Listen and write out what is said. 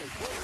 Holy